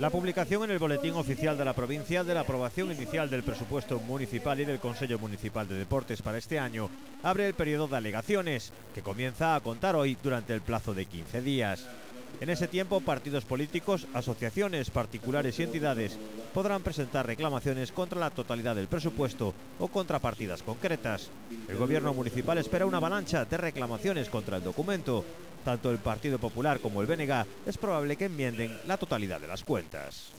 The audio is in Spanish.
La publicación en el Boletín Oficial de la Provincia de la aprobación inicial del presupuesto municipal y del Consejo Municipal de Deportes para este año abre el periodo de alegaciones, que comienza a contar hoy durante el plazo de 15 días. En ese tiempo, partidos políticos, asociaciones, particulares y entidades podrán presentar reclamaciones contra la totalidad del presupuesto o contra partidas concretas. El gobierno municipal espera una avalancha de reclamaciones contra el documento. Tanto el Partido Popular como el BNG es probable que enmienden la totalidad de las cuentas.